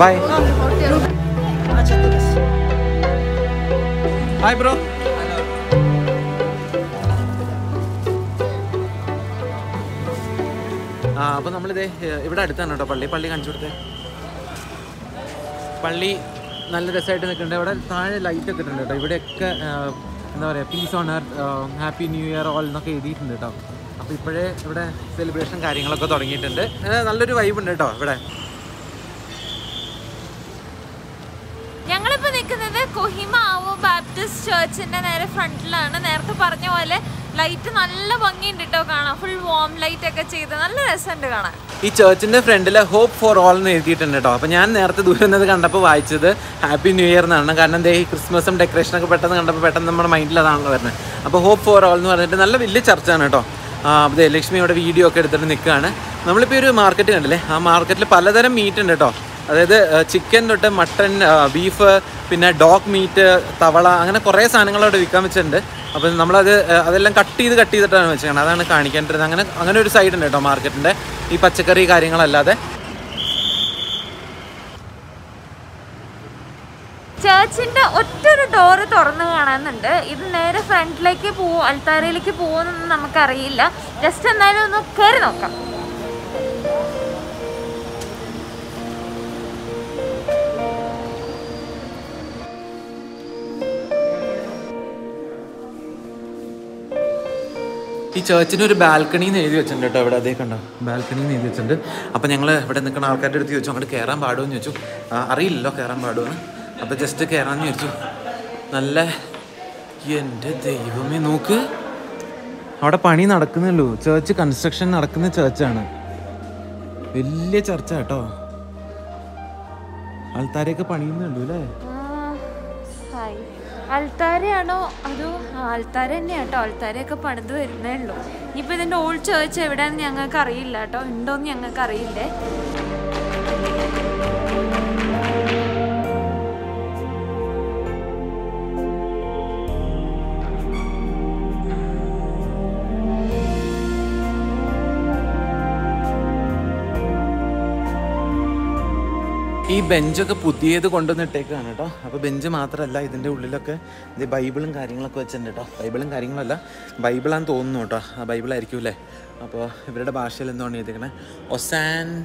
Bye hi bro ആ അപ്പോൾ നമ്മളിതേ ഇവിടെ അടുത്താണ് കേട്ടോ പള്ളി. പള്ളി കാണിച്ചു കൊടുത്തേ. പള്ളി നല്ല രസമായിട്ട് നിൽക്കുന്നുണ്ട്. ഇവിടെ താഴെ ലൈറ്റ് ഒക്കെ ഇട്ടുണ്ട് കേട്ടോ. ഇവിടെയൊക്കെ എന്താ പറയുക peace on earth happy new year all എന്നൊക്കെ എഴുതിയിട്ടുണ്ട് കേട്ടോ. അപ്പോൾ ഇപ്പോഴേ ഇവിടെ സെലിബ്രേഷൻ കാര്യങ്ങളൊക്കെ തുടങ്ങിയിട്ടുണ്ട്. നല്ലൊരു വൈബ് ഉണ്ട് കേട്ടോ ഇവിടെ ഞങ്ങളിപ്പോ നിൽക്കുന്നത് കൊഹിമ ആവോ ചർച്ചിന്റെ നേരെ ഫ്രണ്ടിലാണ്. നേരത്തെ പറഞ്ഞ പോലെ ലൈറ്റ് നല്ല ഭംഗിയുണ്ട് കേട്ടോ കാണാൻ. ഫുൾ വോം ലൈറ്റ് ഒക്കെ ചെയ്ത് നല്ല രസമുണ്ട് കാണാൻ. ഈ ചേർച്ചിന്റെ ഫ്രണ്ടിൽ ഹോപ്പ് ഫോർ ഓൾ എന്ന് എഴുതിയിട്ടുണ്ട് കേട്ടോ അപ്പോൾ ഞാൻ നേരത്തെ ദൂരം കണ്ടപ്പോൾ വായിച്ചത് ഹാപ്പി ന്യൂ ഇയർ എന്നാണ്. കാരണം ഈ ക്രിസ്മസും ഡെക്കറേഷനൊക്കെ പെട്ടെന്ന് കണ്ടപ്പോൾ പെട്ടെന്ന് നമ്മുടെ മൈൻഡിൽ അതാണല്ലോ വരുന്നത്. അപ്പോൾ ഹോപ്പ് ഫോർ ഓൾ എന്ന് പറഞ്ഞിട്ട് നല്ല വലിയ ചർച്ചയാണ് കേട്ടോ അതെ ലക്ഷ്മിയുടെ വീഡിയോ ഒക്കെ എടുത്തിട്ട് നിൽക്കുകയാണ്. നമ്മളിപ്പോൾ ഒരു മാർക്കറ്റ് കണ്ടില്ലേ? ആ മാർക്കറ്റിൽ പലതരം മീറ്റ് ഉണ്ട് കേട്ടോ അതായത് ചിക്കൻ തൊട്ട് മട്ടൺ ബീഫ് പിന്നെ ഡോഗ് മീറ്റ് തവള അങ്ങനെ കുറേ സാധനങ്ങൾ അവിടെ വിൽക്കാൻ വെച്ചിട്ടുണ്ട്. അപ്പം നമ്മളത് അതെല്ലാം കട്ട് ചെയ്ത് കട്ട് ചെയ്തിട്ടാണ് വെച്ചിരിക്കുന്നത് അതാണ് കാണിക്കേണ്ടത് അങ്ങനെ അങ്ങനെ ഒരു സൈഡ് ഉണ്ട് കേട്ടോ മാർക്കറ്റിന്റെ ഈ പച്ചക്കറി കാര്യങ്ങളല്ലാതെ. ചേർച്ചിന്റെ ഒറ്റൊരു ഡോറ് തുറന്നു കാണാനുണ്ട്. ഇത് നേരെ ഫ്രണ്ടിലേക്ക് പോവും അൽത്താരയിലേക്ക് പോകുമെന്നൊന്നും നമുക്കറിയില്ല. ജസ്റ്റ് എന്തായാലും ഒന്ന് കയറി നോക്കാം. ഈ ചേർച്ചിന് ഒരു ബാൽക്കണി എഴുതി വെച്ചിട്ടുണ്ട് കേട്ടോ ഇവിടെ അതേ കണ്ടോ? ബാൽക്കണി എഴുതി വെച്ചിട്ടുണ്ട്. അപ്പം ഞങ്ങൾ ഇവിടെ നിൽക്കുന്ന ആൾക്കാരുടെ അടുത്ത് ചോദിച്ചു അങ്ങോട്ട് കയറാൻ പാടുമെന്ന് ചോദിച്ചു. അറിയില്ലല്ലോ കയറാൻ പാടുമെന്ന് അപ്പം ജസ്റ്റ് കയറാമെന്ന് ചോദിച്ചു. നല്ല എന്റെ ദൈവമേ നോക്ക്. അവിടെ പണി നടക്കുന്നുള്ളൂ. ചേർച്ച് കൺസ്ട്രക്ഷൻ നടക്കുന്ന ചേർച്ചാണ് വലിയ ചർച്ച കേട്ടോ. ആൾക്കാരെയൊക്കെ പണിയുന്നുള്ളൂ അല്ലേ? അൽത്താരയാണോ അതോ ആൾത്താര തന്നെയാണ് കേട്ടോ. ആൾത്താരയൊക്കെ പണിത് വരുന്നേ ഉള്ളൂ. ഇനിയിപ്പോൾ ഇതിന്റെ ഓൾ ചേർച്ച് എവിടെയാണെന്ന് ഞങ്ങൾക്ക് അറിയില്ല കേട്ടോ. ഉണ്ടോയെന്ന് ഞങ്ങൾക്ക് അറിയില്ലേ ഈ ബെഞ്ചൊക്കെ പുതിയത് കൊണ്ടുവന്നിട്ടേക്കാണ് കേട്ടോ. അപ്പോൾ ബെഞ്ച് മാത്രമല്ല ഇതിന്റെ ഉള്ളിലൊക്കെ ഇത് ബൈബിളും കാര്യങ്ങളൊക്കെ വെച്ചിട്ടുണ്ട് കേട്ടോ. ബൈബിളും കാര്യങ്ങളല്ല ബൈബിളാന്ന് തോന്നുന്നു കേട്ടോ. ആ ബൈബിളായിരിക്കും അല്ലേ? അപ്പോൾ ഇവരുടെ ഭാഷയിൽ എന്താണ് എഴുതിയേക്കണേ? ഒസാൻഡ്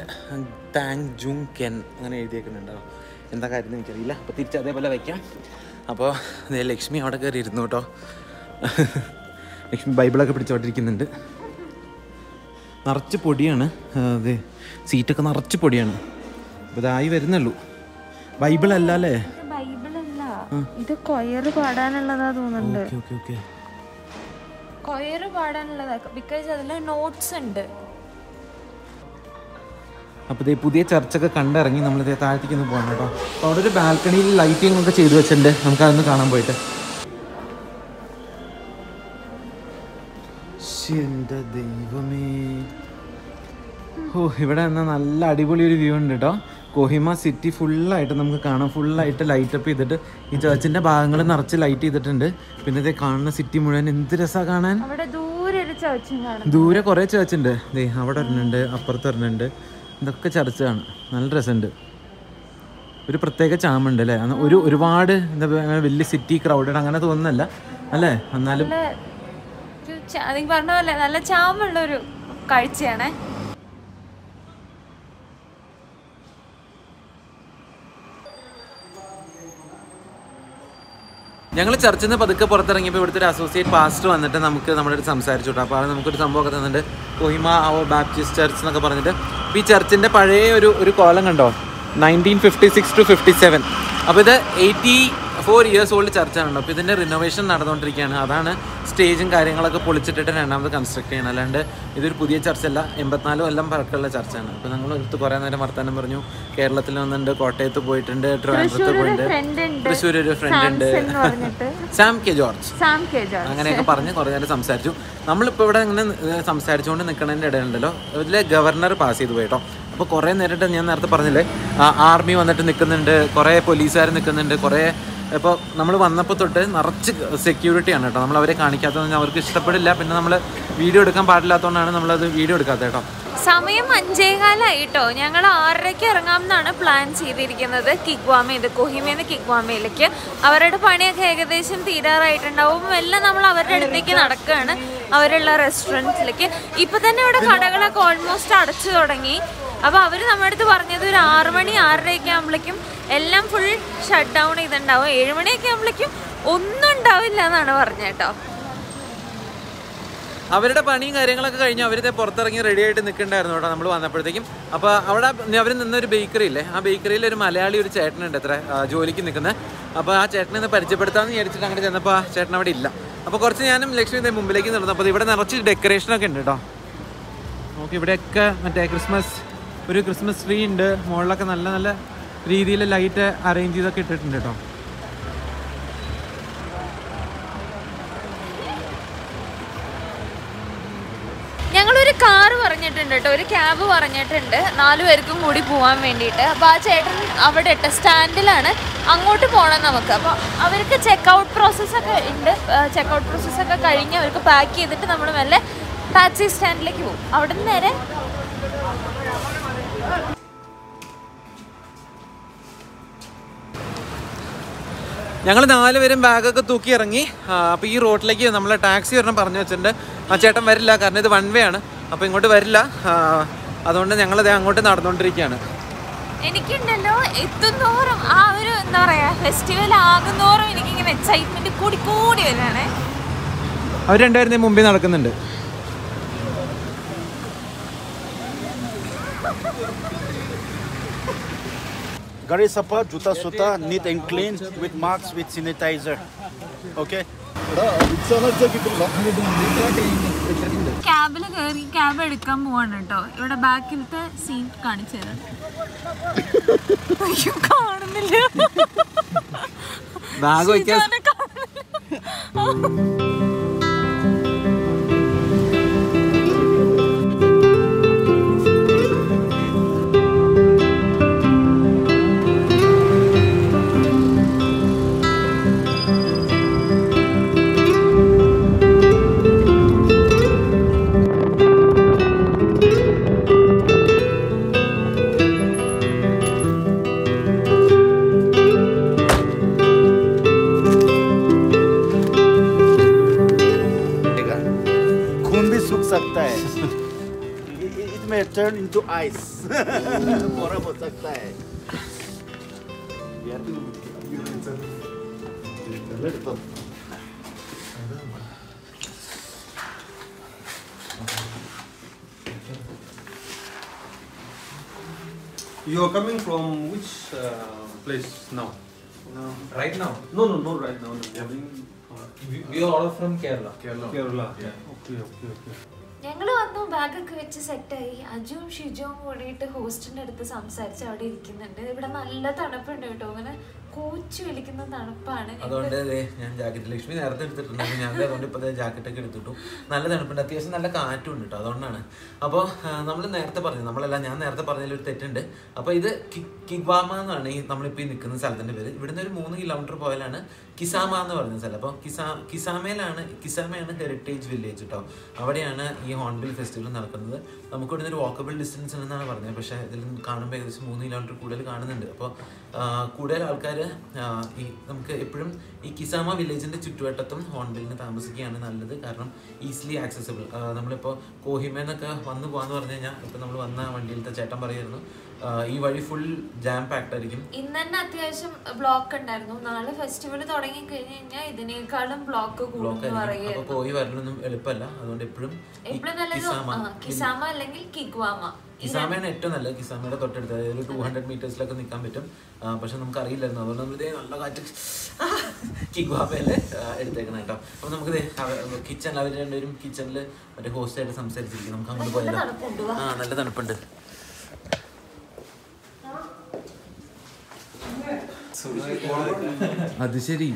താങ് ജുങ് കെൻ അങ്ങനെ എഴുതിയേക്കുന്നുണ്ടോ എന്താ കാര്യം എന്ന് എനിക്കറിയില്ല. അപ്പോൾ തിരിച്ച് അതേപോലെ വയ്ക്കാം. അപ്പോൾ ലക്ഷ്മി അവിടെ കയറി ഇരുന്നു കേട്ടോ. ലക്ഷ്മി ബൈബിളൊക്കെ പിടിച്ചോണ്ടിരിക്കുന്നുണ്ട്. നിറച്ച് പൊടിയാണ്. അതെ സീറ്റൊക്കെ നിറച്ച് പൊടിയാണ്. ഇതായി വരുന്നുള്ളൂ. ബൈബിൾ അല്ല അല്ലേ ബൈബിളല്ല ഇത് കൊയറ് പാടാനുള്ളതാ തോന്നുന്നുണ്ട്. കൊയറ് പാടാനുള്ളതാ. ബിക്കോസ് അതിൽ നോട്ട്സ് ഉണ്ട്. അപ്പോൾ ഇതേ പുതിയ ചർച്ചൊക്കെ കണ്ടിറങ്ങി നമ്മൾ ഇതേ താഴത്തേക്ക് ഒന്ന് പോകണം കേട്ടോ. അപ്പോൾ അവിടെ ഒരു ബാൽക്കണിയിൽ ലൈറ്റിംഗ് ഒക്കെ ചെയ്തു വെച്ചിട്ടുണ്ട്. നമുക്ക് അതൊന്ന് കാണാൻ പോയിട്ട്. എന്റെ ദൈവമേ. ഓ ഇവിടെ എന്നാൽ നല്ല അടിപൊളി ഒരു വ്യൂ ഉണ്ട് കേട്ടോ. കൊഹിമ സിറ്റി ഫുള്ളായിട്ട് നമുക്ക് കാണാം. ഫുള്ളായിട്ട് ലൈറ്റപ്പ് ചെയ്തിട്ട് ഈ ചർച്ചിന്റെ ഭാഗങ്ങൾ നിറച്ച് ലൈറ്റ് ചെയ്തിട്ടുണ്ട്. പിന്നെ ഇതേ കാണുന്ന സിറ്റി മുഴുവൻ എന്ത് രസമാണ് കാണാൻ? ദൂരെ കുറേ ചേർച്ച് ഉണ്ട്. ദേ അവിടെ ഒരെണ്ണുണ്ട് അപ്പുറത്ത് ഒരെണ്ണുണ്ട്. ഇതൊക്കെ ചർച്ചാണ് നല്ല രസമുണ്ട്. ഒരു പ്രത്യേക ചാമുണ്ട് അല്ലേ? ഒരു ഒരുപാട് എന്താ വലിയ സിറ്റി ക്രൗഡഡ് അങ്ങനെ തോന്നുന്നല്ല അല്ലേ? എന്നാലും പറഞ്ഞ പോലെ നല്ല ചാമുള്ള ഒരു കാഴ്ചയാണേ. ഞങ്ങൾ ചർച്ചിൽ നിന്ന് പതുക്കെ പുറത്തിറങ്ങിയപ്പോൾ ഇവിടുത്തെ ഒരു അസോസിയേറ്റ് പാസ്റ്റർ വന്നിട്ട് നമുക്ക് നമ്മുടെ അടുത്ത് സംസാരിച്ചു കേട്ടോ. അപ്പോൾ അത് നമുക്കൊരു സംഭവമൊക്കെ തന്നിട്ട് കൊഹിമ ആവോ ബാപ്റ്റിസ്റ്റ് ചർച്ച് എന്നൊക്കെ പറഞ്ഞിട്ട്. ഈ ചർച്ചിന്റെ പഴയ ഒരു ഒരു കോലം കണ്ടോ? Nineteen fifty six to fifty seven അപ്പോൾ ഇത് എയ്റ്റി ഫോർ ഇയേഴ്സ് ഓൾഡ് ചർച്ചാണ് അപ്പോൾ ഇതിന്റെ റിനോവേഷൻ നടന്നുകൊണ്ടിരിക്കുകയാണ്. അതാണ് സ്റ്റേജും കാര്യങ്ങളൊക്കെ പൊളിച്ചിട്ടിട്ട് രണ്ടാമത് കൺസ്ട്രക്ട് ചെയ്യണം. അല്ലാണ്ട് ഇതൊരു പുതിയ ചർച്ചല്ല എൺപത്തിനാല് കൊല്ലം പഴക്കമുള്ള ചർച്ചയാണ്. അപ്പോൾ ഞങ്ങൾ എടുത്ത് കുറേ നേരം വർത്തമാനം പറഞ്ഞു. കേരളത്തിൽ വന്നിട്ടുണ്ട് കോട്ടയത്ത് പോയിട്ടുണ്ട് ട്രിവാൻഡ്രത്ത് പോയിട്ടുണ്ട്. തൃശ്ശൂർ ഒരു ഫ്രണ്ട് ഉണ്ട്. എന്ന് പറഞ്ഞിട്ട്. Sam K George. Sam K George. അങ്ങനെയൊക്കെ പറഞ്ഞ് കുറേ നേരം സംസാരിച്ചു. നമ്മളിപ്പോൾ ഇവിടെ ഇങ്ങനെ സംസാരിച്ചുകൊണ്ട് നിൽക്കുന്നതിന്റെ ഇടയിലുണ്ടല്ലോ. ഇതിലെ ഗവർണർ പാസ് ചെയ്തു പോയിട്ടോ അപ്പോൾ കുറേ നേരിട്ട് ഞാൻ നേരത്തെ പറഞ്ഞില്ലേ? ആർമി വന്നിട്ട് നിൽക്കുന്നുണ്ട്. കുറേ പോലീസുകാർ നിൽക്കുന്നുണ്ട്. കുറേ ഇപ്പോൾ നമ്മൾ വന്നപ്പോൾ തൊട്ട് നിറച്ച് സെക്യൂരിറ്റിയാണ് കേട്ടോ. നമ്മൾ അവരെ കാണിക്കാത്തത് അവർക്ക് ഇഷ്ടപ്പെടില്ല. പിന്നെ നമ്മൾ വീഡിയോ എടുക്കാൻ പാടില്ലാത്തതുകൊണ്ടാണ് നമ്മളത് വീഡിയോ എടുക്കാത്തത് കേട്ടോ. സമയം അഞ്ചേകാലായിട്ടോ. ഞങ്ങൾ ആറരയ്ക്ക് ഇറങ്ങാമെന്നാണ് പ്ലാൻ ചെയ്തിരിക്കുന്നത്. കിഗ്വാമയിൽ കൊഹിമേന്ന് കിഗ്വാമയിലേക്ക്. അവരുടെ പണിയൊക്കെ ഏകദേശം തീരാറായിട്ടുണ്ടാവും. എല്ലാം നമ്മൾ അവരുടെ അടുത്തേക്ക് നടക്കുകയാണ് അവരുള്ള റെസ്റ്റോറന്റിലേക്ക് ഇപ്പൊ തന്നെ ഇവിടെ കടകളൊക്കെ ഓൾമോസ്റ്റ് അടച്ചു തുടങ്ങി. അപ്പൊ അവർ നമ്മുടെ അടുത്ത് പറഞ്ഞത് ഒരു ആറ് മണി ആറരയൊക്കെ ആകുമ്പോഴേക്കും എല്ലാം ഫുൾ ഷട്ട് ഡൗൺ ചെയ്തിട്ടുണ്ടാവും. ഏഴ് മണിയൊക്കെ ആകുമ്പോഴേക്കും ഒന്നും ഉണ്ടാവില്ല എന്നാണ് പറഞ്ഞത് കേട്ടോ. അവരുടെ പണിയും കാര്യങ്ങളൊക്കെ കഴിഞ്ഞ് അവരത്തെ പുറത്തിറങ്ങി റെഡി ആയിട്ട് നിൽക്കണ്ടായിരുന്നു കേട്ടോ നമ്മൾ വന്നപ്പോഴത്തേക്കും. അപ്പോൾ അവിടെ അവർ നിന്നൊരു ബേക്കറി ഇല്ലേ? ആ ബേക്കറിയിൽ ഒരു മലയാളി ഒരു ചേട്ടനുണ്ട് എത്ര ജോലിക്ക് നിൽക്കുന്നത് അപ്പോൾ ആ ചേട്ടനെ ഒന്ന് പരിചയപ്പെടുത്താമെന്ന് വിചാരിച്ചിട്ട് അങ്ങോട്ട് ചെന്നപ്പോൾ ആ ചേട്ടൻ അവിടെ ഇല്ല. അപ്പോൾ കുറച്ച് ഞാനും ലക്ഷ്മി മുമ്പിലേക്ക് നടന്നു അപ്പോൾ ഇവിടെ നിറച്ച് ഡെക്കറേഷനൊക്കെ ഉണ്ട് കേട്ടോ. നോക്കി ഇവിടെയൊക്കെ മറ്റേ ക്രിസ്മസ് ഒരു ക്രിസ്മസ് ട്രീ ഉണ്ട്. മുകളിലൊക്കെ നല്ല നല്ല രീതിയിൽ ലൈറ്റ് അറേഞ്ച് ചെയ്തൊക്കെ ഇട്ടിട്ടുണ്ട് കേട്ടോ ഞങ്ങളൊരു കാറ് പറഞ്ഞിട്ടുണ്ട് കേട്ടോ ഒരു ക്യാബ് പറഞ്ഞിട്ടുണ്ട്. നാലു പേർക്കും കൂടി പോകാൻ വേണ്ടിയിട്ട്. അപ്പോൾ ആ ചേട്ടൻ അവിടെ ഇട്ട സ്റ്റാൻഡിലാണ്. അങ്ങോട്ട് പോകണം നമുക്ക്. അപ്പോൾ അവർക്ക് ചെക്കൗട്ട് പ്രോസസ്സൊക്കെ ഉണ്ട്. ചെക്കൗട്ട് പ്രോസസ്സൊക്കെ കഴിഞ്ഞ് അവർക്ക് പാക്ക് ചെയ്തിട്ട് നമ്മൾ മെല്ലെ ടാക്സി സ്റ്റാൻഡിലേക്ക് പോകും. അവിടെ നിന്ന് നേരെ ഞങ്ങൾ നാലുപേരും ബാഗൊക്കെ തൂക്കി ഇറങ്ങി. അപ്പോൾ ഈ റോഡിലേക്ക് നമ്മളെ ടാക്സി ഒരെണ്ണം പറഞ്ഞു വെച്ചിട്ടുണ്ട്. ആ ചേട്ടൻ വരില്ല കാരണം ഇത് വൺ വേ ആണ്. അപ്പോൾ ഇങ്ങോട്ട് വരില്ല. അതുകൊണ്ട് അതുകൊണ്ട് ഞങ്ങളത് അങ്ങോട്ട് നടന്നുകൊണ്ടിരിക്കുകയാണ് എനിക്കുണ്ടല്ലോ എത്തുന്നോറും ആ ഒരു എന്താ പറയാ ഫെസ്റ്റിവൽ ആകുന്നോറും എനിക്കിങ്ങനെ എക്സൈറ്റ്മെന്റ് കൂടി കൂടി വരികയാണേ. അവർ രണ്ടുപേരും മുമ്പേ നടക്കുന്നുണ്ട്. Gari sapa, juta suta, neat and clean with marks with sanitizer. Okay? ക്യാബിൽ കയറി ക്യാബ് എടുക്കാൻ പോവാണ് കേട്ടോ ഇവിടെ ബാക്കിലത്തെ സീറ്റ് കാണിച്ചു തരാം കാണുന്നില്ല ബാഗ് വയ്ക്കാൻ may turn into ice for about time. You are coming from which uh, place now? No. Right now? No, no, no, right now. No. Yeah. We, we are all from Kerala. Kerala. Kerala. Yeah. Okay, okay, okay. ഞങ്ങൾ വന്നു ബാഗൊക്കെ വെച്ച് സെറ്റായി. അജുവും ഷിജുവും കൂടിയിട്ട് ഹോസ്റ്റിന്റെ അടുത്ത് സംസാരിച്ച് അവിടെ ഇരിക്കുന്നുണ്ട്. ഇവിടെ നല്ല തണുപ്പുണ്ട് കേട്ടോ. അങ്ങനെ കോച്ച് വിളിക്കുന്ന തണുപ്പാണ്. അതുകൊണ്ട് ഞാൻ ജാക്കറ്റ് ലക്ഷ്മി നേരത്തെ എടുത്തിട്ടുണ്ട്. ഞാൻ അതുകൊണ്ട് ഇപ്പോൾ ജാക്കറ്റ് ഒക്കെ എടുത്തിട്ടു. നല്ല തണുപ്പുണ്ട്. അത്യാവശ്യം നല്ല കാറ്റും ഉണ്ട് കേട്ടോ. അതുകൊണ്ടാണ്. അപ്പോൾ നമ്മൾ നേരത്തെ പറഞ്ഞു. നമ്മളല്ല ഞാൻ നേരത്തെ പറഞ്ഞതിൽ ഒരു തെറ്റുണ്ട്. അപ്പോൾ ഇത് കിഗ്വാമ എന്നാണ് ഈ നമ്മളിപ്പോൾ ഈ നിൽക്കുന്ന സ്ഥലത്തിന്റെ പേര്. ഇവിടുന്ന് ഒരു മൂന്ന് കിലോമീറ്റർ പോയാലാണ് കിസാമ എന്ന് പറഞ്ഞ സ്ഥലം. അപ്പോൾ കിസാ കിസാമയിലാണ് കിസാമയാണ് ഹെറിറ്റേജ് വില്ലേജ് കേട്ടോ അവിടെയാണ് ഈ ഹോൺബിൽ ഫെസ്റ്റിവൽ നടക്കുന്നത്. നമുക്ക് ഇവിടെ ഒരു വാക്കബിൾ ഡിസ്റ്റൻസ് എന്നാണ് പറഞ്ഞത്. പക്ഷേ ഇതിൽ കാണുമ്പോൾ ഏകദേശം മൂന്ന് കിലോമീറ്റർ കൂടുതൽ കാണുന്നുണ്ട്. അപ്പോൾ കൂടുതൽ ആൾക്കാർ ഈ നമുക്ക് എപ്പോഴും ഈ കിസാമ വില്ലേജിന്റെ ചുറ്റുവട്ടത്തും ഹോൺബിലിന് താമസിക്കുകയാണ് നല്ലത്. കാരണം ഈസിലി ആക്സസിബിൾ നമ്മളിപ്പോൾ കോഹിമേന്നൊക്കെ വന്നു പോകാന്ന് പറഞ്ഞു കഴിഞ്ഞാൽ ഇപ്പോൾ നമ്മൾ വന്ന വണ്ടിയിലത്തെ ചേട്ടൻ പറയായിരുന്നു ആ, ഈ വഴി ഫുൾ ജാം പാക്ഡ് ആയിരിക്കും. ഇന്ന് തന്നെ അത്യാവശ്യം ബ്ലോക്ക് ഉണ്ടായിരുന്നു. നാളെ ഫെസ്റ്റിവൽ തുടങ്ങി കഴിഞ്ഞു കഴിഞ്ഞാൽ ഇതിനേക്കാളും ബ്ലോക്ക് കൂടും എന്ന് ആയിരിക്കും. അപ്പോൾ പറയുക പോയി വരലൊന്നും എളുപ്പമല്ല. അതുകൊണ്ട് എപ്പോഴും എപ്പോഴും നല്ലത് കിസാമ അല്ലെങ്കിൽ കിഗ്വാമ. കിസാമയാണ് ഏറ്റവും നല്ലത്. കിസാമയുടെ തൊട്ടടുത്ത്. അതായത് ഒരു ടൂ ഹൺഡ്രഡ് മീറ്റേഴ്സിലൊക്കെ നിൽക്കാൻ പറ്റും. പക്ഷെ നമുക്ക് അറിയില്ലായിരുന്നു അതുകൊണ്ട് നമ്മൾ ഇതേ നല്ല കാറ്റ് കിഗ്വാമയിൽ എടുത്തേക്കണം കേട്ടോ. അപ്പൊ നമുക്ക് കിച്ചൺ അവർ രണ്ടുപേരും കിച്ചണിൽ മറ്റേ ഹോസ്റ്റായിട്ട് സംസാരിച്ചിരിക്കും. നമുക്ക് അങ്ങോട്ട് പോയാലോ ആ നല്ല തണുപ്പുണ്ട്. അത് ശരി.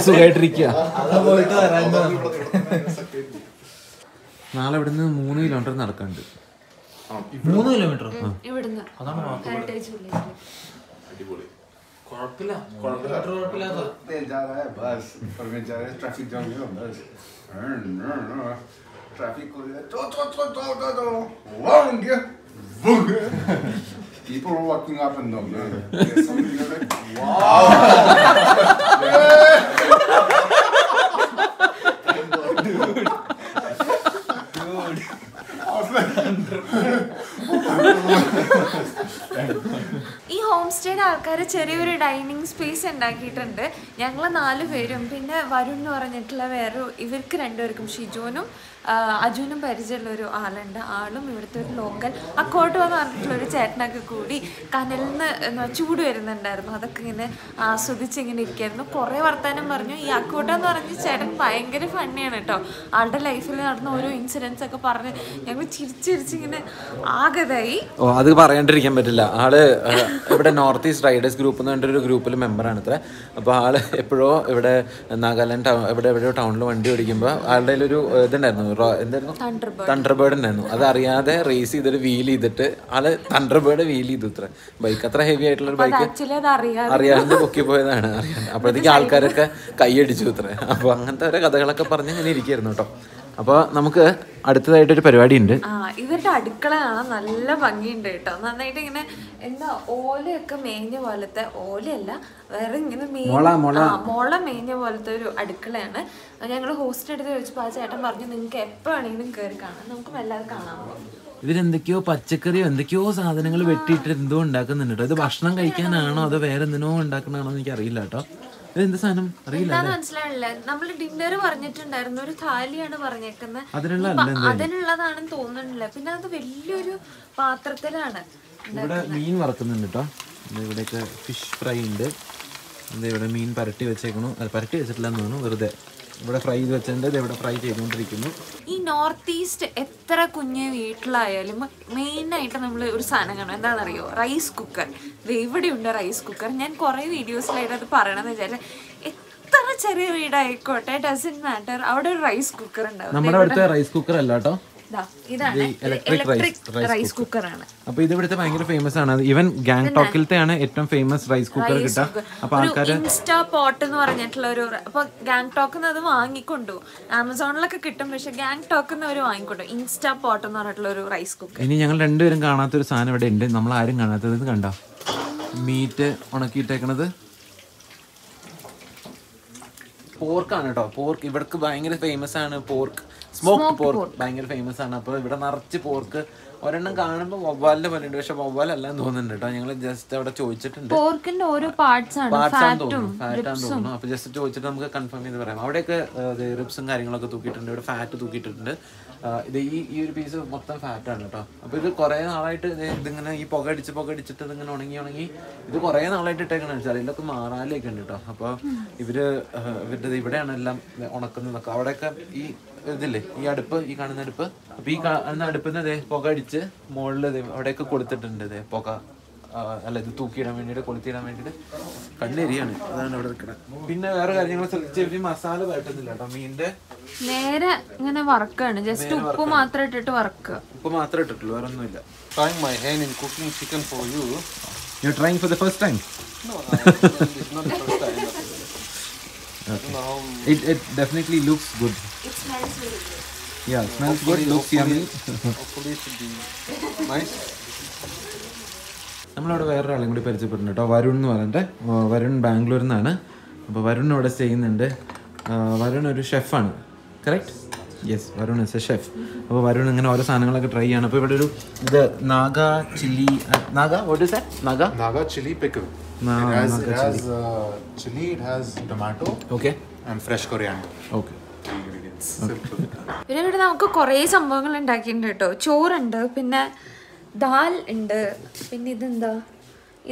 സുഖമായിട്ടിരിക്കുക നാളെ ഇവിടുന്ന് മൂന്ന് കിലോമീറ്റർ നടക്കാണ്ട് മൂന്ന് കിലോമീറ്റർ ട്രാഫിക് കുഴപ്പമില്ല. കുഴപ്പമില്ലാത്ത Tem já, People are walking up and down. yeah, yeah. wow. Dude. Dude. I was like, സ്റ്റേയുടെ ആൾക്കാർ ചെറിയൊരു ഡൈനിങ് സ്പേസ് ഉണ്ടാക്കിയിട്ടുണ്ട്. ഞങ്ങൾ നാല് പേരും. പിന്നെ വരുൺ എന്ന് പറഞ്ഞിട്ടുള്ള വേറൊരു ഇവർക്ക് രണ്ടുപേർക്കും ഷിജോനും അജുനും പരിചയമുള്ള ഒരു ആളുണ്ട്. ആളും ഇവിടുത്തെ ഒരു ലോക്കൽ അക്കോട്ടോ എന്ന് പറഞ്ഞിട്ടുള്ള ഒരു ചേട്ടനൊക്കെ കൂടി കനലിൽ നിന്ന് ചൂട് വരുന്നുണ്ടായിരുന്നു. അതൊക്കെ ഇങ്ങനെ ആസ്വദിച്ച് ഇങ്ങനെ ഇരിക്കായിരുന്നു. കുറേ വർത്തമാനം പറഞ്ഞു. ഈ അക്കോട്ടോ എന്ന് പറഞ്ഞ ചേട്ടൻ ഭയങ്കര ഫണ്ണിയാണ് കേട്ടോ. ആളുടെ ലൈഫിൽ നടന്ന ഓരോ ഇൻസിഡൻസ് ഒക്കെ പറഞ്ഞ് ഞങ്ങൾ ചിരിച്ചിരിച്ചിങ്ങനെ ആകതായി. ഓ അത് പറയാണ്ടിരിക്കാൻ പറ്റില്ല. ആൾ ഇവിടെ നോർത്ത് ഈസ്റ്റ് റൈഡേഴ്സ് ഗ്രൂപ്പ് എന്ന് പറഞ്ഞൊരു ഗ്രൂപ്പിൽ മെമ്പറാണ് ഇത്ര. അപ്പോൾ ആൾ എപ്പോഴോ ഇവിടെ നാഗാലാൻഡ് ടൗൺ ഇവിടെ എവിടെയോ ടൗണിൽ വണ്ടി ഓടിക്കുമ്പോൾ ആളുടെ ഒരു ഇതുണ്ടായിരുന്നു. എന്തായിരുന്നു? എന്തായിരുന്നു തണ്ടർബേർഡ് ഉണ്ടായിരുന്നു. അത് അറിയാതെ റേസ് ചെയ്തിട്ട് വീൽ ചെയ്തിട്ട് ആൾ തണ്ടർബേർഡ് വീൽ ചെയ്തു ഇത്ര. ബൈക്ക് അത്ര ഹെവി ആയിട്ടുള്ള ഒരു ബൈക്ക് അറിയാണ്ട് പൊക്കി പോയതാണ്. അറിയാണ്ട്. അപ്പോഴത്തേക്ക് ആൾക്കാരൊക്കെ കൈയടിച്ചു ഇത്ര. അപ്പോൾ അങ്ങനത്തെ ഓരോ കഥകളൊക്കെ പറഞ്ഞ് ഇങ്ങനെ ഇരിക്കായിരുന്നു കേട്ടോ. അപ്പോൾ നമുക്ക് അടുത്തതായിട്ട് ഒരു പരിപാടി ഉണ്ട് ഇവരുടെ അടുക്കള കാണാൻ നല്ല ഭംഗിയുണ്ട് കേട്ടോ. നന്നായിട്ട് ഇങ്ങനെ എന്താ ഓലയൊക്കെ മേഞ്ഞ പോലത്തെ ഓലയല്ല വേറെ ഇങ്ങനെ മുള, മേഞ്ഞ പോലത്തെ ഒരു അടുക്കളയാണ്. ഞങ്ങൾ ഹോസ്റ്റ് എടുത്ത് ചോദിച്ചപ്പോൾ ആ ചേട്ടൻ പറഞ്ഞു നിങ്ങൾക്ക് എപ്പോൾ വേണമെങ്കിലും കയറി കാണാം. നമുക്ക് വല്ലാതെ കാണാൻ പോകും ഇവരെന്തൊക്കെയോ പച്ചക്കറിയോ എന്തൊക്കെയോ സാധനങ്ങൾ വെട്ടിയിട്ട് എന്തോ ഉണ്ടാക്കുന്നുണ്ട് കേട്ടോ. ഇത് ഭക്ഷണം കഴിക്കാനാണോ അതോ വേറെ എന്തിനോ ഉണ്ടാക്കണാണോ എന്ന് എനിക്ക് അറിയില്ല കേട്ടോ. എന്ത് സാധനം? അറിയില്ല നമ്മൾ ഡിന്നർ പറഞ്ഞിട്ടുണ്ടായിരുന്നു. ഒരു താലിയാണ് പറഞ്ഞേക്കുന്നത് അതിനുള്ളതാണെന്ന് തോന്നുന്നില്ല. പിന്നെ അത് വലിയൊരു പാത്രത്തിലാണ് ഇവിടെ മീൻ വറക്കുന്നുണ്ട് കേട്ടോ ഇവിടെയൊക്കെ ഫിഷ് ഫ്രൈ ഉണ്ട്. ഇവിടെ മീൻ പരട്ടി വെച്ചേക്കണു. പരട്ടി വെച്ചിട്ടില്ല എന്ന് തോന്നുന്നു. വെറുതെ. ഇവിടെ ഫ്രൈ ചെയ്ത് വെച്ചിട്ടുണ്ട് ഇത് ഇവിടെ ഫ്രൈ ചെയ്തുകൊണ്ടിരിക്കുന്നു. ഈ നോർത്ത് ഈസ്റ്റ് എത്ര കുഞ്ഞ് വീട്ടിലായാലും മെയിനായിട്ട് നമ്മൾ ഒരു സാധനം കാണും. എന്താണെന്നറിയോ? റൈസ് കുക്കർ ഇവിടെയുണ്ട് റൈസ് കുക്കർ ഞാൻ കുറേ വീഡിയോസിലായിട്ട് അത് പറയണമെന്ന് വെച്ചാൽ എത്ര ചെറിയ വീടായിക്കോട്ടെ ഡസൻ മാറ്റർ അവിടെ ഒരു റൈസ് കുക്കർ ഉണ്ടാവും. നമ്മുടെ അവിടുത്തെ റൈസ് കുക്കർ അല്ല കേട്ടോ. ഇതാണ് ഇലക്ട്രിക് റൈസ് റൈസ് ആണ്. അപ്പൊ ഇത് ഇവിടുത്തെ ഭയങ്കര ഫേമസ് ആണ്. ഈവൻ ഗാങ്ടോക്കിലത്തെയാണ് ഏറ്റവും ഫേമസ് റൈസ് കുക്കർ കിട്ടുക. അപ്പൊ ആൾക്കാർ ഇൻസ്റ്റാ പോട്ട് എന്ന് പറഞ്ഞിട്ടുള്ള ഒരു അപ്പൊ ഗാങ്ടോക്ക് അത് വാങ്ങിക്കൊണ്ടു. ആമസോണിലൊക്കെ കിട്ടും പക്ഷെ ഗാങ്ടോക്ക് അവർ വാങ്ങിക്കൊണ്ടു. ഇൻസ്റ്റാ പോട്ട് എന്ന് പറഞ്ഞിട്ടുള്ള ഒരു റൈസ് കുക്കർ ഇനി ഞങ്ങൾ രണ്ടുപേരും കാണാത്തൊരു സാധനം ഇവിടെ ഉണ്ട്. നമ്മൾ ആരും കാണാത്തത് കണ്ട കണ്ടോ? മീറ്റ് ഉണക്കിയിട്ടേക്കണത്. പോർക്കാണ് കേട്ടോ. പോർക്ക് ഇവർക്ക് ഭയങ്കര ഫേമസ് ആണ് പോർക്ക് സ്മോക്ക് പോർക്ക് ഭയങ്കര ഫേമസ് ആണ്. അപ്പോൾ ഇവിടെ നിറച്ച് പോർക്ക് ഒരെണ്ണം കാണുമ്പോൾ വവ്വാലിന്റെ പോലെ ഉണ്ട്. പക്ഷെ വവ്വാലല്ല എന്ന് തോന്നുന്നുണ്ട് കേട്ടോ. ഞങ്ങൾ ജസ്റ്റ് അവിടെ ചോദിച്ചിട്ടുണ്ട്. പോർക്കിന്റെ ഓരോ പാർട്സ് ആണ്. പാർട്സ് ആണെന്ന് തോന്നുന്നു. ഫാറ്റ് ആണെന്ന് തോന്നുന്നു. അപ്പൊ ജസ്റ്റ് ചോദിച്ചിട്ട് നമുക്ക് കൺഫേം ചെയ്ത് പറയാം. അവിടെയൊക്കെ റിബ്സും കാര്യങ്ങളൊക്കെ തൂക്കിയിട്ടുണ്ട്. ഇവിടെ ഫാറ്റ് തൂക്കിയിട്ടുണ്ട്. ഇത് ഈ ഈ ഒരു പീസ് മൊത്തം ഫാറ്റ് ആണ് കേട്ടോ. അപ്പൊ ഇത് കുറെ നാളായിട്ട് ഇത് ഇതിങ്ങനെ ഈ പുക അടിച്ച് പുക അടിച്ചിട്ട് ഇതിങ്ങനെ ഉണങ്ങി ഉണങ്ങി ഇത് കുറെ നാളായിട്ട് ഇട്ടേക്കണ. വെച്ചാൽ ഇതിലൊക്കെ മാറാലൊക്കെ ഉണ്ട് കേട്ടോ. അപ്പൊ ഇവർ ഇവരുടെ ഇവിടെയാണ് എല്ലാം ഉണക്കുന്നതൊക്കെ. അവിടെയൊക്കെ ഈ ഇതില്ലേ? ഈ അടുപ്പ് ഈ കാണുന്ന അടുപ്പ്. അപ്പൊ ഈ കാണുന്ന അടുപ്പിന്ന് അതെ പുക അടിച്ച് മുകളിൽ അവിടെയൊക്കെ കൊടുത്തിട്ടുണ്ട് ഇതേ പുക. അല്ല ഇത് തൂക്കിയിടാൻ വേണ്ടിയിട്ട് കൊളുത്തിയിടാൻ വേണ്ടിയിട്ട്. കണ്ണെരിയാണ് അതാണ് അവിടെ നിൽക്കുന്നത് പിന്നെ വേറെ കാര്യങ്ങൾ ശ്രദ്ധിച്ച് മസാല പറ്റുന്നില്ല കേട്ടോ മീനിന്റെ. നേരെ ഇങ്ങനെ വറക്കാണ്. ജസ്റ്റ് ഉപ്പ് മാത്രം ഇട്ടിട്ട് വറക്കുക ഉപ്പ് മാത്രം ഇട്ടിട്ടുള്ളൂ വേറെ ഒന്നുമില്ല. ഇല്ല my in cooking chicken for you you trying for the first time it it definitely looks the first smells really good. Yeah, smells good looks yummy Hopefully, it should be nice. നമ്മളവിടെ വേറൊരാളും കൂടി പരിചയപ്പെടുന്നുണ്ട് കേട്ടോ. വരുൺ എന്ന് പറഞ്ഞിട്ട്. വരുൺ ബാംഗ്ലൂരിൽ നിന്നാണ്. അപ്പോൾ വരുൺ ഇവിടെ ചെയ്യുന്നുണ്ട്. ആ, വരുൺ ഒരു ഷെഫാണ് correct yes Varun is a chef അപ്പോൾ വരുൺ ഇങ്ങനെ ഓരോ സാധനങ്ങളൊക്കെ ട്രൈ ചെയ്യാണ്. അപ്പോൾ ഇവിടെ ഒരു ഇത് Naga chilli Naga? What is Naga? Naga chilli pickle. Chilli it has tomato it it okay and fresh coriander. Okay. പിന്നെ ഇവിടെ നമുക്ക് കുറേ സംഭവങ്ങൾ ഉണ്ടാക്കിയിട്ടുണ്ട് കേട്ടോ. ചോറുണ്ട് പിന്നെ ദാൽ ഉണ്ട് പിന്നെ ഇതെന്താ?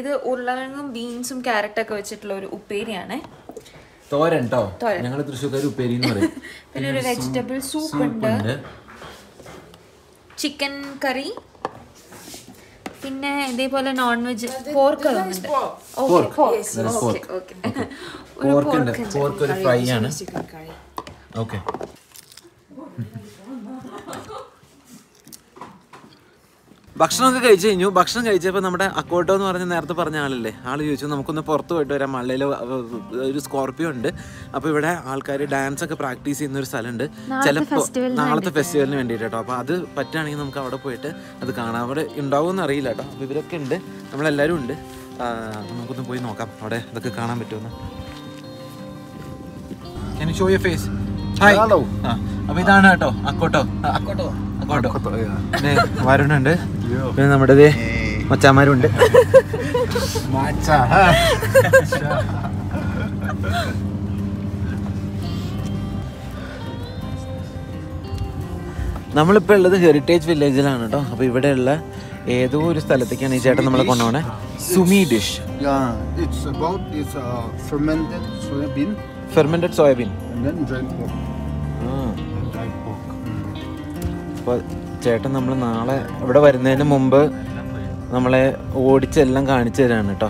ഇത് ഉരുളകിഴങ്ങും ബീൻസും ക്യാരറ്റൊക്കെ വെച്ചിട്ടുള്ള ഒരു ഉപ്പേരിയാണ്. തോരൻ കേട്ടോ തോരൻ. ഞങ്ങൾ തൃശ്ശൂർക്കാർ ഉപ്പേരി എന്ന് പറയും. പിന്നെ ഒരു വെജിറ്റബിൾ സൂപ്പ് ഉണ്ട്. ചിക്കൻ കറി പിന്നെ ഇതേപോലെ നോൺ വെജ് പോർക്ക് പോർക്ക് ഒരു ഫ്രൈ ആണ്. ഓക്കെ ഭക്ഷണമൊക്കെ കഴിച്ചു കഴിഞ്ഞു. ഭക്ഷണം കഴിച്ചപ്പോൾ നമ്മുടെ അക്കോട്ടോ എന്ന് പറഞ്ഞ നേരത്തെ പറഞ്ഞ ആളല്ലേ? ആൾ ചോദിച്ചു നമുക്കൊന്ന് പുറത്ത് പോയിട്ട് വരാം. മള്ളയിൽ ഒരു സ്കോർപ്പിയോ ഉണ്ട്. അപ്പോൾ ഇവിടെ ആൾക്കാർ ഡാൻസ് ഒക്കെ പ്രാക്ടീസ് ചെയ്യുന്ന ഒരു സ്ഥലമുണ്ട്. ചിലപ്പോൾ നാളത്തെ ഫെസ്റ്റിവലിന് വേണ്ടിയിട്ട് കേട്ടോ അപ്പോൾ അത് പറ്റുകയാണെങ്കിൽ നമുക്ക് അവിടെ പോയിട്ട് അത് കാണാം. അവിടെ ഉണ്ടാവുമെന്ന് അറിയില്ല കേട്ടോ. അപ്പോൾ ഇവരൊക്കെ ഉണ്ട്. നമ്മളെല്ലാവരും ഉണ്ട്. നമുക്കൊന്ന് പോയി നോക്കാം. അവിടെ ഇതൊക്കെ കാണാൻ പറ്റുമെന്ന് ഷോ യു ഫേസ് അപ്പോൾ ഇതാണ് കേട്ടോ അക്കോട്ടോ. അക്കോട്ടോ. അക്കോട്ടോ. പിന്നെ വരുണുണ്ട്. പിന്നെ നമ്മുടെ ദേ മച്ചാമാരുണ്ട് നമ്മളിപ്പോൾ ഉള്ളത് ഹെറിറ്റേജ് വില്ലേജിലാണ് കേട്ടോ. അപ്പോൾ ഇവിടെയുള്ള ഏതോ ഒരു സ്ഥലത്തേക്കാണ് ഈ ചേട്ടൻ നമ്മളെ കൊണ്ടുപോണേ. Sumi dish it's it's about it's uh, fermented soybean and then dried pork. Dried pork. അപ്പോൾ ചേട്ടൻ നമ്മൾ നാളെ ഇവിടെ വരുന്നതിന് മുമ്പ് നമ്മളെ ഓടിച്ചെല്ലാം കാണിച്ചു തരാണ് കേട്ടോ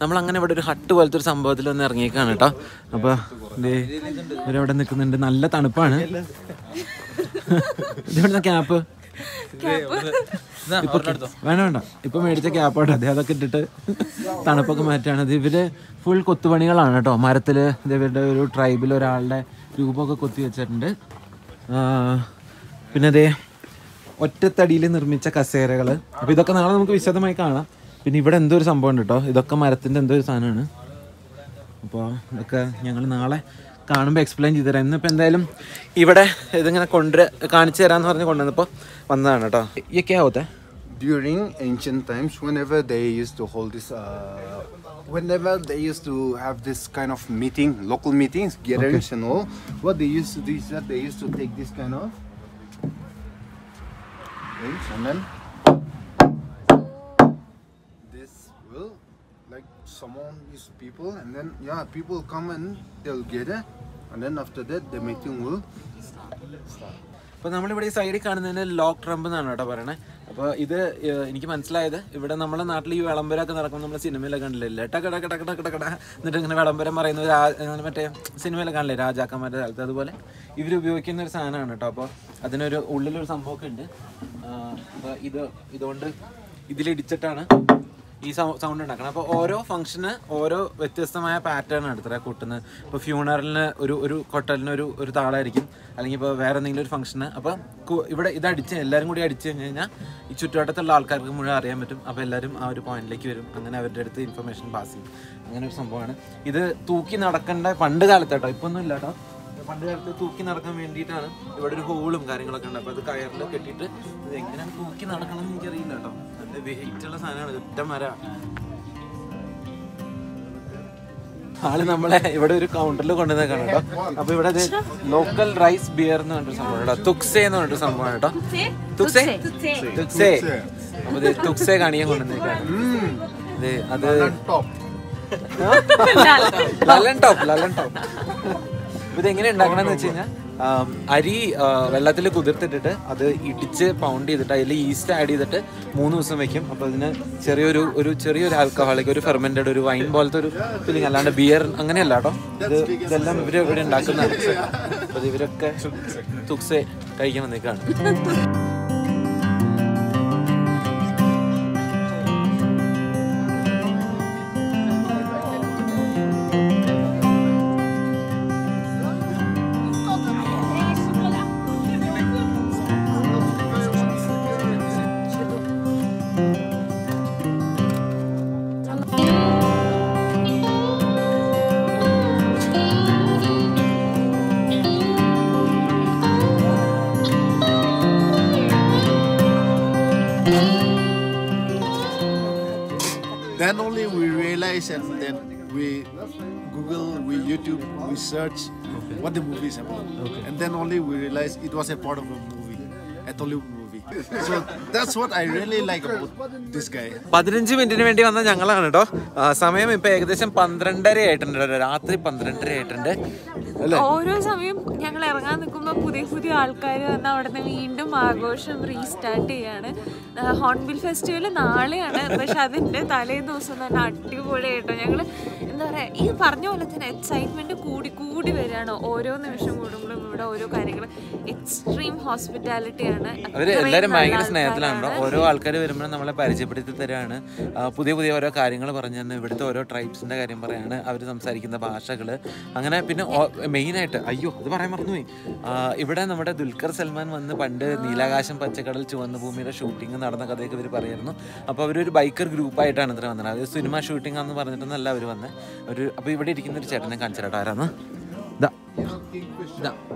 നമ്മൾ അങ്ങനെ ഇവിടെ ഒരു ഹട്ട് പോലത്തെ ഒരു സംഭവത്തിൽ ഒന്ന് ഇറങ്ങിയേക്കാണ് കേട്ടോ. അപ്പൊ ഇവരവിടെ നിൽക്കുന്നുണ്ട്. നല്ല തണുപ്പാണ്. ഇതെവിടുന്ന ക്യാപ്പ് ഇപ്പൊ വേണ്ട വേണ്ട. ഇപ്പൊ മേടിച്ച ക്യാപ്പ് ക്യാപ്പാണ് അതെ അതൊക്കെ ഇട്ടിട്ട് തണുപ്പൊക്കെ മാറ്റാണ്. ഇത് ഇവർ ഫുൾ കൊത്തുപണികളാണ് കേട്ടോ. മരത്തിൽ ഇവരുടെ ഒരു ട്രൈബിൽ ഒരാളുടെ രൂപമൊക്കെ കൊത്തി വെച്ചിട്ടുണ്ട്. പിന്നെ അതേ ഒറ്റത്തടിയിൽ നിർമ്മിച്ച കസേരകൾ അപ്പൊ ഇതൊക്കെ നാളെ നമുക്ക് വിശദമായി കാണാം. പിന്നെ ഇവിടെ എന്തോ ഒരു സംഭവം ഉണ്ട് കേട്ടോ ഇതൊക്കെ മരത്തിന്റെ എന്തോ ഒരു സാധനമാണ്. അപ്പോൾ ഇതൊക്കെ ഞങ്ങൾ നാളെ കാണുമ്പോൾ എക്സ്പ്ലെയിൻ ചെയ്തു തരാം. ഇന്നിപ്പോൾ എന്തായാലും ഇവിടെ ഇതിങ്ങനെ കൊണ്ട് കാണിച്ചു തരാമെന്ന് പറഞ്ഞ് കൊണ്ടുവന്നപ്പോൾ വന്നതാണ് കേട്ടോ ഇയൊക്കെ ആവത്തെ during ancient times Whenever they used to have this kind of meeting, local meetings, gatherings okay. and all, what they used to do is that they they to to take this kind of and then summon these people and then yeah, people come and they'll get it and then after that the meeting will അപ്പോൾ നമ്മളിവിടെ ഈ സൈഡിൽ കാണുന്നതിന് lock Trump എന്നാണ് കേട്ടോ പറയണേ. അപ്പോൾ ഇത് എനിക്ക് മനസ്സിലായത് ഇവിടെ നമ്മുടെ നാട്ടിൽ ഈ വിളംബരമൊക്കെ നടക്കുമ്പോൾ നമ്മൾ സിനിമയിലൊക്കെ കണ്ടില്ലേ? ടക കട കട കട കട എന്നിട്ട് ഇങ്ങനെ വിളംബരം പറയുന്ന മറ്റേ സിനിമയിലൊക്കെ കാണില്ലേ രാജാക്കന്മാരുടെ കാലത്ത് അതുപോലെ. ഇവർ ഉപയോഗിക്കുന്ന ഒരു സാധനമാണ് കേട്ടോ. അപ്പോൾ അതിനൊരു ഉള്ളിലൊരു സംഭവമൊക്കെ ഉണ്ട്. അപ്പോൾ ഇത് ഇതുകൊണ്ട് ഇതിലിടിച്ചിട്ടാണ് ഈ സൗണ്ട് ഉണ്ടാക്കണം. അപ്പോൾ ഓരോ ഫംഗ്ഷന് ഓരോ വ്യത്യസ്തമായ പാറ്റേൺ ഇത്ര കൂട്ടുന്നത് ഇപ്പോൾ ഫ്യൂണറലിന് ഒരു ഒരു കൊട്ടലിന് ഒരു ഒരു താളായിരിക്കും. അല്ലെങ്കിൽ ഇപ്പോൾ വേറെ എന്തെങ്കിലും ഒരു ഫംഗ്ഷന് അപ്പോൾ ഇവിടെ ഇത് അടിച്ച് എല്ലാവരും കൂടി അടിച്ച് കഴിഞ്ഞ് കഴിഞ്ഞാൽ ഈ ചുറ്റുവട്ടത്തുള്ള ആൾക്കാർക്ക് മുഴുവൻ അറിയാൻ പറ്റും. അപ്പോൾ എല്ലാവരും ആ ഒരു പോയിന്റിലേക്ക് വരും. അങ്ങനെ അവരുടെ അടുത്ത് ഇൻഫർമേഷൻ പാസ് ചെയ്യും. അങ്ങനെ ഒരു സംഭവമാണ്. ഇത് തൂക്കി നടക്കേണ്ട പണ്ട് കാലത്ത് കേട്ടോ ഇപ്പൊ ഒന്നും ഇല്ല കേട്ടോ. പണ്ട് കാലത്ത് തൂക്കി നടക്കാൻ വേണ്ടിയിട്ടാണ് ഇവിടെ ഒരു ഹോളും കാര്യങ്ങളൊക്കെ ഉണ്ട്. അപ്പോൾ അത് കയറിൽ കെട്ടിയിട്ട് ഇത് എങ്ങനെയാണ് തൂക്കി നടക്കണം എന്ന് എനിക്കറിയില്ല കേട്ടോ. സാധനമാണ്. ഒറ്റ മര ആൾ നമ്മളെ ഇവിടെ ഒരു കൗണ്ടറിൽ കൊണ്ടുവന്നേക്കാണ് കേട്ടോ. അപ്പൊ ഇവിടെ ലോക്കൽ റൈസ് ബിയർ എന്ന് പറഞ്ഞൊരു സംഭവം കേട്ടോ. തുക്സേ എന്ന് പറഞ്ഞൊരു സംഭവം കേട്ടോ. തുക്സേ? തുക്സേ? അപ്പൊ ഇത് തുക്സേ കാണിക്കാൻ കൊണ്ടുവന്നേക്കാണ് ഇത് അത് ലലൻ ടോപ്പ് ലലൻ ടോപ്പ്. ഇത് എങ്ങനെ ഉണ്ടാക്കണമെന്ന് വെച്ച് കഴിഞ്ഞാൽ അരി വെള്ളത്തിൽ കുതിർത്തിട്ടിട്ട് അത് ഇടിച്ച് പൗണ്ട് ചെയ്തിട്ട് അതിൽ ഈസ്റ്റ് ആഡ് ചെയ്തിട്ട് മൂന്ന് ദിവസം വെക്കും. അപ്പോൾ അതിന് ചെറിയൊരു ഒരു ചെറിയൊരു ആൽക്കഹോളിക് ഒരു ഫെർമെന്റഡ് ഒരു വൈൻ പോലത്തെ ഒരു ഫീലിംഗ് അല്ലാണ്ട് ബിയർ അങ്ങനെയല്ല കേട്ടോ ഇത് ഇതെല്ലാം ഇവർ ഇവിടെ ഉണ്ടാക്കുന്നതാണ് അപ്പോൾ ഇവരൊക്കെ തുക്സെ കഴിക്കാൻ വന്നേക്കാണ്. And then we google we youtube we search what the movie is about. And then only we realize it was a part of a movie. A Tollywood movie So that's what I really like about this guy. പതിനഞ്ച് മിനിറ്റിന് വേണ്ടി വന്ന ഞങ്ങളാണ് കേട്ടോ സമയം ഇപ്പൊ ഏകദേശം പന്ത്രണ്ടര ആയിട്ടുണ്ട്. രാത്രി പന്ത്രണ്ടര ആയിട്ടുണ്ട്. ഓരോ സമയം ഞങ്ങൾ ഇറങ്ങാൻ നിൽക്കുമ്പോൾ പുതിയ പുതിയ ആൾക്കാർ വന്ന് അവിടെ നിന്ന് വീണ്ടും ആഘോഷം റീസ്റ്റാർട്ട് ചെയ്യാണ്. ഹോൺബിൽ ഫെസ്റ്റിവൽ നാളെയാണ്. പക്ഷെ അതിന്റെ തലേ ദിവസം തന്നെ അടിപൊളിയായിട്ടോ. ഞങ്ങൾ എന്താ പറയാ ഈ പറഞ്ഞ പോലെ തന്നെ എക്സൈറ്റ്മെന്റ് കൂടി കൂടി വരികയാണ്. ഓരോ നിമിഷം കൂടുമ്പോഴും. ഇവിടെ ഓരോ കാര്യങ്ങൾ എക്സ്ട്രീം ഹോസ്പിറ്റാലിറ്റിയാണ് ആണ്. എല്ലാവരും ഭയങ്കര സ്നേഹത്തിലാണ് ഓരോ ആൾക്കാർ വരുമ്പോഴും നമ്മളെ പരിചയപ്പെടുത്തി തരാണ്. പുതിയ പുതിയ ഓരോ കാര്യങ്ങൾ പറഞ്ഞു തന്നെ ഇവിടുത്തെ ഓരോ ട്രൈബ്സിന്റെ കാര്യം പറയാണ്. അവർ സംസാരിക്കുന്ന ഭാഷകൾ അങ്ങനെ പിന്നെ മെയിൻ ആയിട്ട് അയ്യോ അത് പറയാൻ മറന്നുപോയി. ഇവിടെ നമ്മുടെ ദുൽഖർ സൽമാൻ വന്ന് പണ്ട് നീലാകാശം പച്ചക്കടൽ ചുവന്ന ഭൂമിയുടെ ഷൂട്ടിംഗ് നടന്ന കഥയൊക്കെ ഇവർ പറയായിരുന്നു. അപ്പോൾ അവരൊരു ബൈക്കർ ഗ്രൂപ്പായിട്ടാണ് ഇത്ര വന്നത്. അത് സിനിമ ഷൂട്ടിംഗ് ആണെന്ന് പറഞ്ഞിട്ടൊന്നല്ല അവർ വന്നത് ഒരു അപ്പോൾ ഇവിടെ ഇരിക്കുന്ന ഒരു ചേട്ടനെ കാണിച്ചിട്ടാണ് ആരാന്ന്?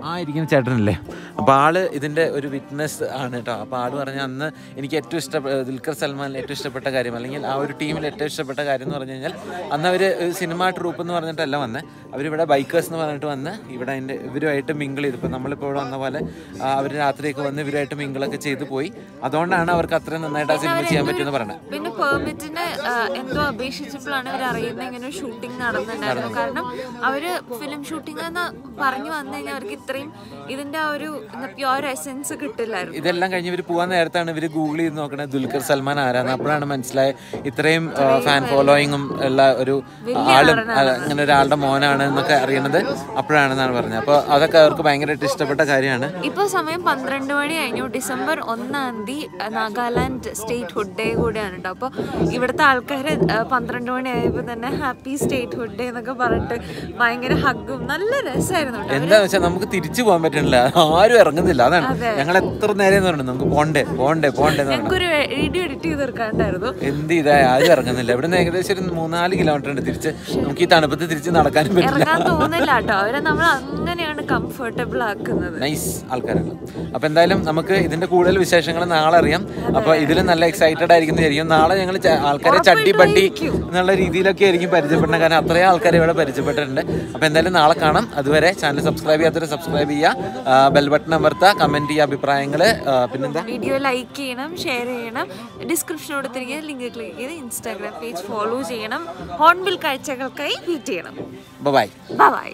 ആ ഇരിക്കുന്ന ചേട്ടനല്ലേ? അപ്പോൾ ആൾ ഇതിന്റെ ഒരു വിറ്റ്നസ് ആണ് കേട്ടോ. അപ്പോൾ ആൾ പറഞ്ഞ അന്ന് എനിക്ക് ഏറ്റവും ഇഷ്ടപ്പെട്ട ദുൽഖർ സൽമാനിൽ ഏറ്റവും ഇഷ്ടപ്പെട്ട കാര്യം അല്ലെങ്കിൽ ആ ഒരു ടീമിൽ ഏറ്റവും ഇഷ്ടപ്പെട്ട കാര്യം എന്ന് പറഞ്ഞു കഴിഞ്ഞാൽ അന്ന് അവർ സിനിമ ട്രൂപ്പ് എന്ന് പറഞ്ഞിട്ടല്ല വന്ന്. അവരിവിടെ ബൈക്കേഴ്സ് എന്ന് പറഞ്ഞിട്ട് വന്ന് ഇവിടെ അതിന്റെ ഇവരുമായിട്ട് മിങ്കിൾ ചെയ്തു. ഇപ്പോൾ നമ്മളിപ്പോൾ ഇവിടെ വന്ന പോലെ അവർ രാത്രിയൊക്കെ വന്ന് ഇവരുമായിട്ട് മിങ്കിളൊക്കെ ചെയ്തു പോയി. അതുകൊണ്ടാണ് അവർക്ക് അത്രയും നന്നായിട്ട് ആ സിനിമ ചെയ്യാൻ പറ്റുമെന്ന് പറഞ്ഞത് പിന്നെ പെർമിറ്റിന് എന്തോ അപേക്ഷിച്ചപ്പോഴാണ് ഇവർ അറിയുന്നത് ഇങ്ങനെ ഷൂട്ടിംഗ് നടന്നിട്ടുണ്ടായിരുന്നു. കാരണം അവർ ഫിലിം ഷൂട്ടിംഗ് എന്ന് പറഞ്ഞു വന്നു കഴിഞ്ഞാൽ അവർക്ക് ഇത്രയും ഇതിന്റെ ആ ഒരു പ്യോർ എസെൻസ് കിട്ടില്ലായിരുന്നു. ഇതെല്ലാം കഴിഞ്ഞ് ഇവർ പോകാൻ നേരത്താണ് ഇവർ ഗൂഗിൾ ചെയ്ത് നോക്കണത് ദുൽഖർ സൽമാൻ ആരാന്ന്. അപ്പോഴാണ് മനസ്സിലായത് ഇത്രയും ഫാൻ ഫോളോയിങ്ങും ഉള്ള ഒരു ആളും അങ്ങനെ ഒരാളുടെ മോനാണ് എന്നൊക്കെ അറിയണത് അപ്പോഴാണെന്നാണ് പറഞ്ഞത്. അപ്പോൾ അതൊക്കെ അവർക്ക് ഭയങ്കരമായിട്ട് ഇഷ്ടപ്പെട്ട കാര്യമാണ്. ഇപ്പോൾ സമയം പന്ത്രണ്ട് മണി കഴിഞ്ഞു. ഡിസംബർ ഒന്നാം തീയതി നാഗാലാൻഡ് സ്റ്റേറ്റ് ഹുഡ് ഡേ കൂടെയാണ് കേട്ടോ അപ്പോൾ ഇവിടുത്തെ ആൾക്കാർ പന്ത്രണ്ട് മണി ആയപ്പോൾ തന്നെ ഹാപ്പി സ്റ്റേറ്റ് ഹുഡ് ഡേ എന്നൊക്കെ പറഞ്ഞിട്ട് ഭയങ്കര ഹഗും നല്ല രസമായിരുന്നു കേട്ടോ എന്താ വെച്ചാൽ നമുക്ക് തിരിച്ചു പോകാൻ പറ്റണില്ല. ആരും ഇറങ്ങുന്നില്ല. അതാണ് ഞങ്ങൾ എത്ര നേരം പറഞ്ഞു നമുക്ക് പോണ്ടേ പോണ്ടേ പോണ്ടേ എന്ത് ഇതാ ആരും ഇറങ്ങുന്നില്ല. ഇവിടെ ഇവിടുന്ന് ഏകദേശം ഒരു മൂന്നാൽ കിലോമീറ്റർ ഉണ്ട് തിരിച്ച്. നമുക്ക് ഈ തണുപ്പത്ത് തിരിച്ച് നടക്കാനും പറ്റില്ല. നൈസ് ആൾക്കാരാണ്. അപ്പൊ എന്തായാലും നമുക്ക് ഇതിന്റെ കൂടുതൽ വിശേഷങ്ങൾ നാളെ അറിയാം. അപ്പൊ ഇതിലും നല്ല എക്സൈറ്റഡ് ആയിരിക്കും വിചാരിക്കും. നാളെ ഞങ്ങൾ ആൾക്കാരെ ചട്ടി പട്ടി എന്നുള്ള രീതിയിലൊക്കെ ആയിരിക്കും പരിചയപ്പെടുന്നത്. കാരണം അത്രയും ആൾക്കാരെ ഇവിടെ പരിചയപ്പെട്ടിട്ടുണ്ട്. അപ്പൊ എന്തായാലും നാളെ കാണാം. അതുവരെ ചാനൽ സബ്സ്ക്രൈബ് ചെയ്യാത്തവർ സബ്സ്ക്രൈബ് ചെയ്യുക ബെൽ ബട്ടൺ അമർത്തുക കമന്റ് ചെയ്യുക അഭിപ്രായങ്ങൾ പിന്നെന്താ? വീഡിയോ ലൈക്ക് ചെയ്യണം ഷെയർ ചെയ്യണം. ഡിസ്ക്രിപ്ഷൻ കൊടുത്തിരിക്കുന്ന ലിങ്ക് ക്ലിക്ക് ചെയ്ത് ഇൻസ്റ്റാഗ്രാം പേജ് ഫോളോ ചെയ്യണം. ഹോൺബിൽ കാഴ്ചകൾക്കായി വെയിറ്റ് ചെയ്യണം. Bye bye